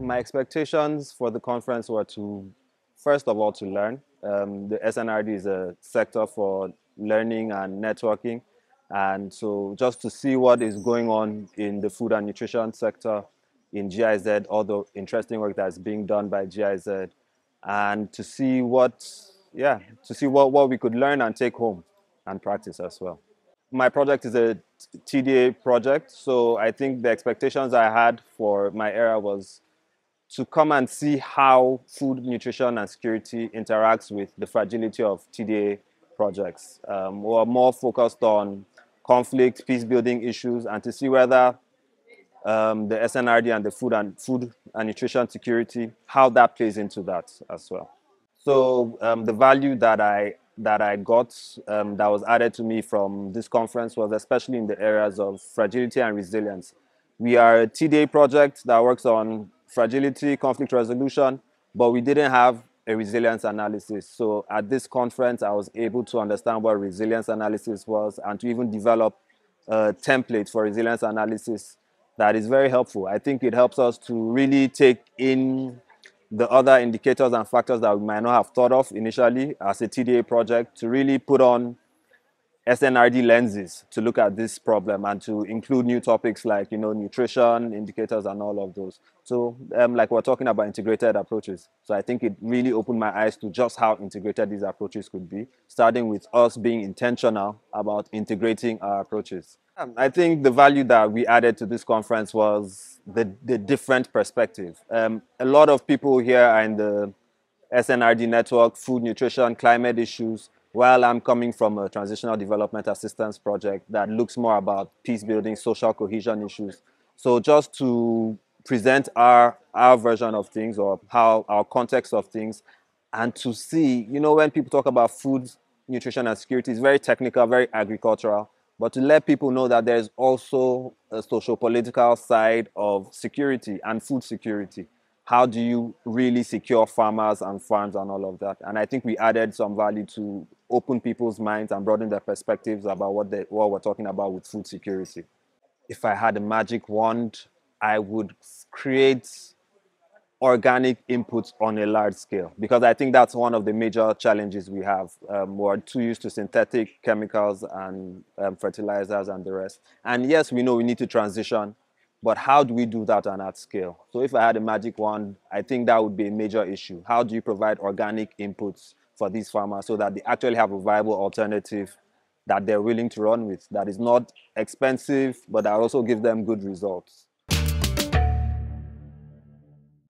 my expectations for the conference were to, first of all, to learn. Um, the SNRD is a sector for learning and networking. And so just to see what is going on in the food and nutrition sector in GIZ, all the interesting work that's being done by GIZ, and to see what, yeah, to see what, what we could learn and take home and practice as well. My project is a TDA project, so I think the expectations I had for my era was to come and see how food, nutrition, and security interacts with the fragility of TDA projects. Um, we're more focused on conflict, peace building issues, and to see whether um, the SNRD and the food and food and nutrition security, how that plays into that as well. So um, the value that I that I got um, that was added to me from this conference was especially in the areas of fragility and resilience. We are a TDA project that works on fragility, conflict resolution, but we didn't have a resilience analysis. So at this conference, I was able to understand what resilience analysis was and to even develop a template for resilience analysis that is very helpful. I think it helps us to really take in the other indicators and factors that we might not have thought of initially as a TDA project to really put on SNRD lenses to look at this problem and to include new topics like you know nutrition indicators and all of those. So um, like we're talking about integrated approaches. So I think it really opened my eyes to just how integrated these approaches could be, starting with us being intentional about integrating our approaches. Um, I think the value that we added to this conference was the, the different perspective. Um, a lot of people here are in the SNRD network, food, nutrition, climate issues, while I'm coming from a transitional development assistance project that looks more about peace building, social cohesion issues. So just to present our our version of things or how our context of things and to see, you know, when people talk about food, nutrition and security, it's very technical, very agricultural, but to let people know that there's also a social political side of security and food security how do you really secure farmers and farms and all of that? And I think we added some value to open people's minds and broaden their perspectives about what, they, what we're talking about with food security. If I had a magic wand, I would create organic inputs on a large scale because I think that's one of the major challenges we have. Um, we're too used to synthetic chemicals and um, fertilizers and the rest. And yes, we know we need to transition but how do we do that on that scale? So if I had a magic wand, I think that would be a major issue. How do you provide organic inputs for these farmers so that they actually have a viable alternative that they're willing to run with, that is not expensive, but that also gives them good results?